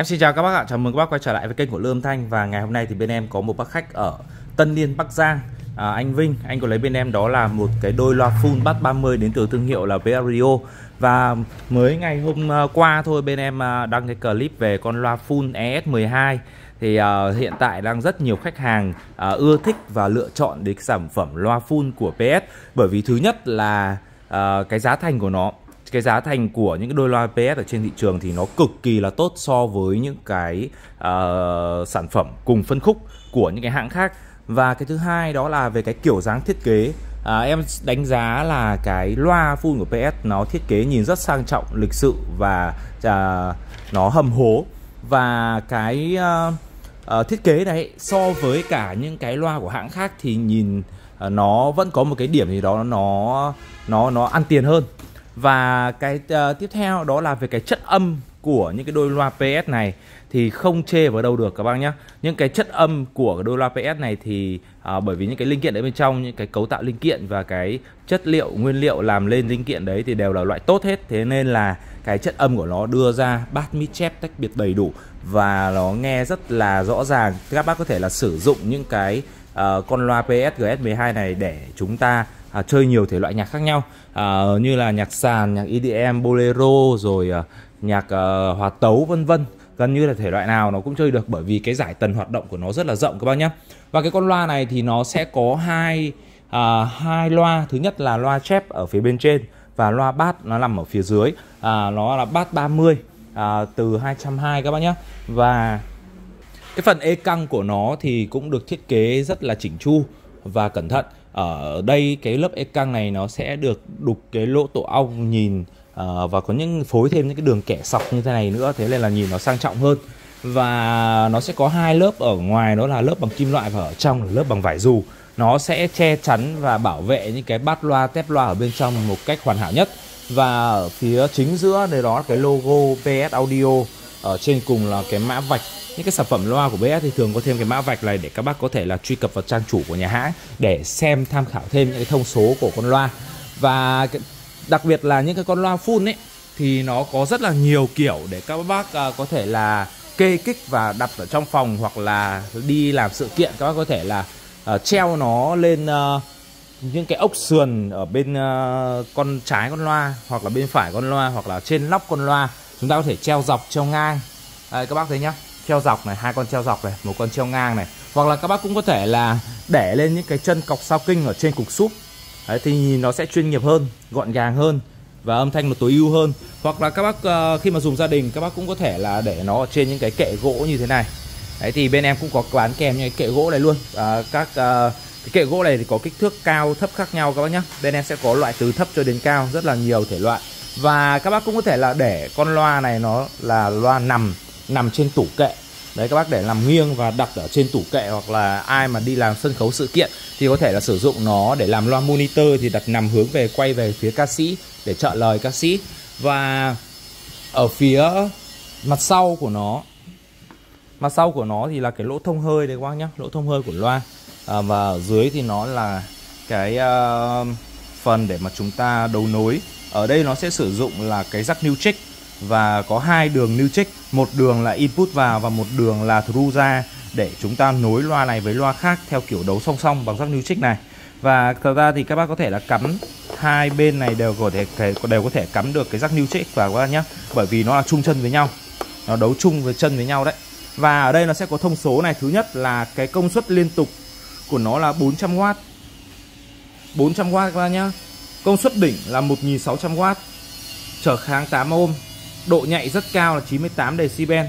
Em xin chào các bác ạ, chào mừng các bác quay trở lại với kênh của Lương Thanh. Và ngày hôm nay thì bên em có một bác khách ở Tân Liên Bắc Giang. À, anh Vinh, anh có lấy bên em đó là một cái đôi loa full bass 30 đến từ thương hiệu là Vario. Và mới ngày hôm à, qua thôi bên em à, đăng cái clip về con loa full ES12 thì uh, hiện tại đang rất nhiều khách hàng uh, ưa thích và lựa chọn đến sản phẩm loa full của PS bởi vì thứ nhất là uh, cái giá thành của nó cái giá thành của những cái đôi loa PS ở trên thị trường thì nó cực kỳ là tốt so với những cái uh, sản phẩm cùng phân khúc của những cái hãng khác. Và cái thứ hai đó là về cái kiểu dáng thiết kế. À, em đánh giá là cái loa full của PS nó thiết kế nhìn rất sang trọng lịch sự và à, nó hầm hố. Và cái uh, uh, thiết kế này so với cả những cái loa của hãng khác thì nhìn uh, nó vẫn có một cái điểm gì đó nó nó nó ăn tiền hơn và cái uh, tiếp theo đó là về cái chất âm của những cái đôi loa PS này thì không chê vào đâu được các bác nhé những cái chất âm của đôi loa PS này thì à, bởi vì những cái linh kiện ở bên trong những cái cấu tạo linh kiện và cái chất liệu nguyên liệu làm lên linh kiện đấy thì đều là loại tốt hết. Thế nên là cái chất âm của nó đưa ra bass mít chép tách biệt đầy đủ và nó nghe rất là rõ ràng. Các bác có thể là sử dụng những cái uh, con loa PS GS12 này để chúng ta à, chơi nhiều thể loại nhạc khác nhau. À, như là nhạc sàn, nhạc EDM, bolero rồi à, nhạc à, hòa tấu vân vân. Gần như là thể loại nào nó cũng chơi được bởi vì cái giải tần hoạt động của nó rất là rộng các bác nhé và cái con loa này thì nó sẽ có hai à, hai loa. Thứ nhất là loa chép ở phía bên trên và loa bass nó nằm ở phía dưới. À, nó là bass 30 à, từ 220 các bác nhé và cái phần e căng của nó thì cũng được thiết kế rất là chỉnh chu và cẩn thận ở đây cái lớp e căng này nó sẽ được đục cái lỗ tổ ong nhìn uh, và có những phối thêm những cái đường kẻ sọc như thế này nữa. Thế nên là nhìn nó sang trọng hơn. Và nó sẽ có hai lớp ở ngoài đó là lớp bằng kim loại và ở trong là lớp bằng vải dù. Nó sẽ che chắn và bảo vệ những cái bát loa tép loa ở bên trong một cách hoàn hảo nhất. Và ở phía chính giữa đây đó là cái logo PS Audio ở trên cùng là cái mã vạch những cái sản phẩm loa của BS thì thường có thêm cái mã vạch này để các bác có thể là truy cập vào trang chủ của nhà hãng để xem tham khảo thêm những cái thông số của con loa. Và đặc biệt là những cái con loa full ấy thì nó có rất là nhiều kiểu để các bác à, có thể là kê kích và đặt ở trong phòng hoặc là đi làm sự kiện. Các bác có thể là uh, treo nó lên uh, những cái ốc sườn ở bên uh, con trái con loa hoặc là bên phải con loa hoặc là trên nóc con loa. Chúng ta có thể treo dọc treo ngang. Đây, các bác thấy nhá treo dọc này hai con treo dọc này một con treo ngang này. Hoặc là các bác cũng có thể là để lên những cái chân cọc sao kinh ở trên cục súp. Đấy, thì nó sẽ chuyên nghiệp hơn gọn gàng hơn và âm thanh nó tối ưu hơn. Hoặc là các bác uh, khi mà dùng gia đình các bác cũng có thể là để nó ở trên những cái kệ gỗ như thế này. Đấy thì bên em cũng có bán kèm những cái kệ gỗ này luôn. À, các uh, cái kệ gỗ này thì có kích thước cao thấp khác nhau các bác nhé bên em sẽ có loại từ thấp cho đến cao rất là nhiều thể loại. Và các bác cũng có thể là để con loa này nó là loa nằm nằm trên tủ kệ. Đấy các bác để làm nghiêng và đặt ở trên tủ kệ hoặc là ai mà đi làm sân khấu sự kiện thì có thể là sử dụng nó để làm loa monitor thì đặt nằm hướng về quay về phía ca sĩ để trợ lời ca sĩ. Và ở phía mặt sau của nó mặt sau của nó thì là cái lỗ thông hơi đấy các bác nhá lỗ thông hơi của loa. À, và ở dưới thì nó là cái uh, phần để mà chúng ta đấu nối. Ở đây nó sẽ sử dụng là cái rắc new check và có hai đường new check một đường là input vào và một đường là through ra, để chúng ta nối loa này với loa khác theo kiểu đấu song song bằng rắc new check này. Và thật ra thì các bác có thể là cắm hai bên này đều có thể đều có thể cắm được cái rắc new check vào các bác nhé bởi vì nó là chung chân với nhau, nó đấu chung với chân với nhau đấy. Và ở đây nó sẽ có thông số này. Thứ nhất là cái công suất liên tục của nó là 400W 400W các bác nhá. Công suất đỉnh là 1600W trở kháng 8 ohm độ nhạy rất cao là 98 decibel.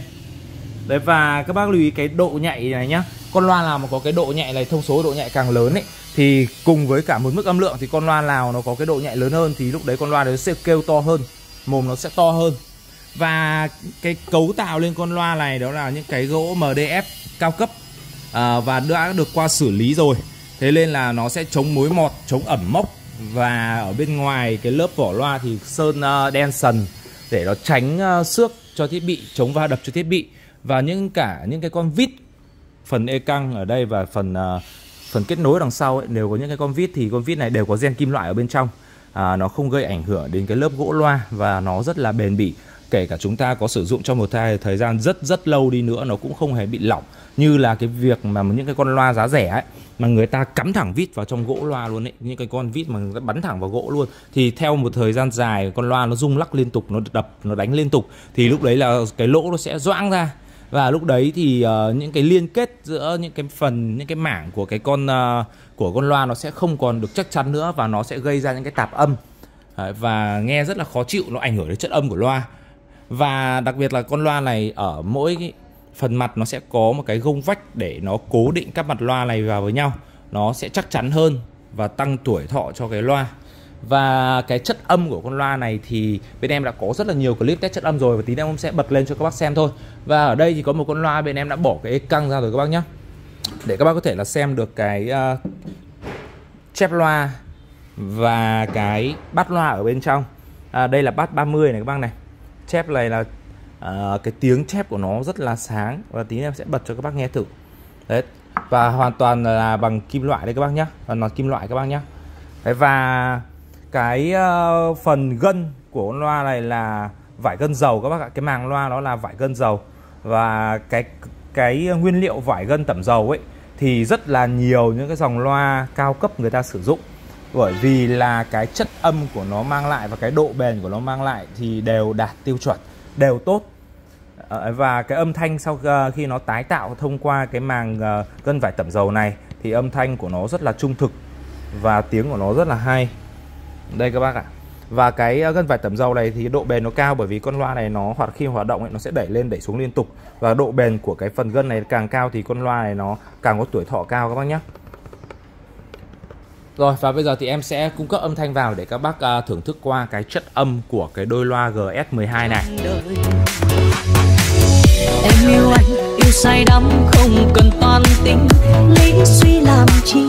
Đấy và các bác lưu ý cái độ nhạy này nhá. Con loa nào mà có cái độ nhạy này thông số độ nhạy càng lớn ấy thì cùng với cả một mức âm lượng thì con loa nào nó có cái độ nhạy lớn hơn thì lúc đấy con loa đấy sẽ kêu to hơn mồm nó sẽ to hơn. Và cái cấu tạo lên con loa này đó là những cái gỗ MDF cao cấp à, và đã được qua xử lý rồi. Thế nên là nó sẽ chống mối mọt chống ẩm mốc. Và ở bên ngoài cái lớp vỏ loa thì sơn uh, đen sần để nó tránh à, xước cho thiết bị chống va đập cho thiết bị. Và những cả những cái con vít phần e căng ở đây và phần uh, phần kết nối đằng sau ấy, đều có những cái con vít thì con vít này đều có gen kim loại ở bên trong. À, nó không gây ảnh hưởng đến cái lớp gỗ loa và nó rất là bền bỉ kể cả chúng ta có sử dụng trong một thời thời gian rất rất lâu đi nữa nó cũng không hề bị lỏng. Như là cái việc mà những cái con loa giá rẻ ấy mà người ta cắm thẳng vít vào trong gỗ loa luôn ấy những cái con vít mà người ta bắn thẳng vào gỗ luôn thì theo một thời gian dài con loa nó rung lắc liên tục nó đập nó đánh liên tục thì lúc đấy là cái lỗ nó sẽ doãng ra. Và lúc đấy thì uh, những cái liên kết giữa những cái phần những cái mảng của cái con uh, của con loa nó sẽ không còn được chắc chắn nữa và nó sẽ gây ra những cái tạp âm. Và nghe rất là khó chịu nó ảnh hưởng đến chất âm của loa và đặc biệt là con loa này ở mỗi cái phần mặt nó sẽ có một cái gông vách để nó cố định các mặt loa này vào với nhau. Nó sẽ chắc chắn hơn và tăng tuổi thọ cho cái loa. Và cái chất âm của con loa này thì bên em đã có rất là nhiều clip test chất âm rồi và tí nữa em sẽ bật lên cho các bác xem thôi. Và ở đây thì có một con loa bên em đã bỏ cái căng ra rồi các bác nhé để các bác có thể là xem được cái uh, chép loa và cái bát loa ở bên trong. À, đây là bát 30 này các bác này chép này là uh, cái tiếng chép của nó rất là sáng và tí em sẽ bật cho các bác nghe thử. Đấy và hoàn toàn là bằng kim loại đấy các bác nhé và nó kim loại các bác nhé đấy, và cái uh, phần gân của loa này là vải gân dầu các bác ạ. Cái màng loa nó là vải gân dầu. Và cái cái nguyên liệu vải gân tẩm dầu ấy thì rất là nhiều những cái dòng loa cao cấp người ta sử dụng bởi vì là cái chất âm của nó mang lại và cái độ bền của nó mang lại thì đều đạt tiêu chuẩn đều tốt. Ờ, và cái âm thanh sau ờ, khi nó tái tạo thông qua cái màng ờ, gân vải tẩm dầu này thì âm thanh của nó rất là trung thực và tiếng của nó rất là hay. Đây các bác ạ. Và cái gân vải tẩm dầu này thì độ bền nó cao bởi vì con loa này nó hoạt khi hoạt động ấy, nó sẽ đẩy lên đẩy xuống liên tục. Và độ bền của cái phần gân này càng cao thì con loa này nó càng có tuổi thọ cao các bác nhé rồi và bây giờ thì em sẽ cung cấp âm thanh vào để các bác uh, thưởng thức qua cái chất âm của cái đôi loa GS12 này. Em yêu anh, yêu say đắm không cần toan tính, lý suy làm chi.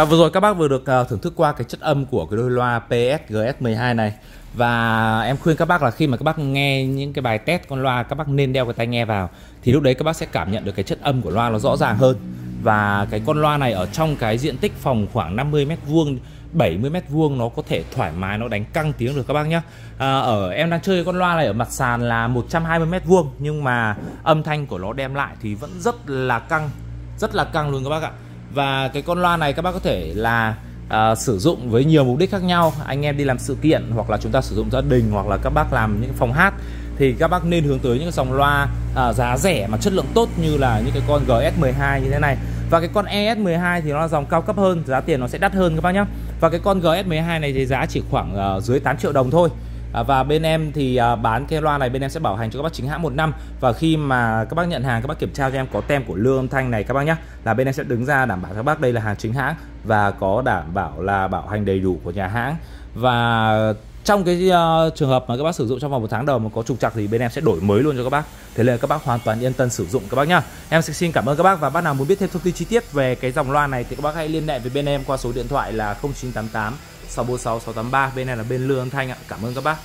Và vừa rồi các bác vừa được uh, thưởng thức qua cái chất âm của cái đôi loa PSGS 12 này. Và em khuyên các bác là khi mà các bác nghe những cái bài test con loa các bác nên đeo cái tai nghe vào thì lúc đấy các bác sẽ cảm nhận được cái chất âm của loa nó rõ ràng hơn. Và cái con loa này ở trong cái diện tích phòng khoảng 50 mét vuông 70 mét vuông nó có thể thoải mái nó đánh căng tiếng được các bác nhé à, ở em đang chơi con loa này ở mặt sàn là 120 mét vuông nhưng mà âm thanh của nó đem lại thì vẫn rất là căng rất là căng luôn các bác ạ và cái con loa này các bác có thể là à, sử dụng với nhiều mục đích khác nhau. Anh em đi làm sự kiện hoặc là chúng ta sử dụng gia đình hoặc là các bác làm những phòng hát thì các bác nên hướng tới những cái dòng loa à, giá rẻ mà chất lượng tốt như là những cái con GS12 như thế này. Và cái con ES12 thì nó là dòng cao cấp hơn giá tiền nó sẽ đắt hơn các bác nhé và cái con GS12 này thì giá chỉ khoảng uh, dưới 8 triệu đồng thôi. À, và bên em thì à, bán cái loa này bên em sẽ bảo hành cho các bác chính hãng một năm và khi mà các bác nhận hàng các bác kiểm tra cho em có tem của lương âm thanh này các bác nhé là bên em sẽ đứng ra đảm bảo các bác đây là hàng chính hãng và có đảm bảo là bảo hành đầy đủ của nhà hãng và trong cái uh, trường hợp mà các bác sử dụng trong vòng một tháng đầu mà có trục trặc thì bên em sẽ đổi mới luôn cho các bác thế nên các bác hoàn toàn yên tâm sử dụng các bác nhá em sẽ xin cảm ơn các bác và bác nào muốn biết thêm thông tin chi tiết về cái dòng loa này thì các bác hãy liên hệ với bên em qua số điện thoại là 0988 646 683 bên này là bên lương thanh ạ. Cảm ơn các bác.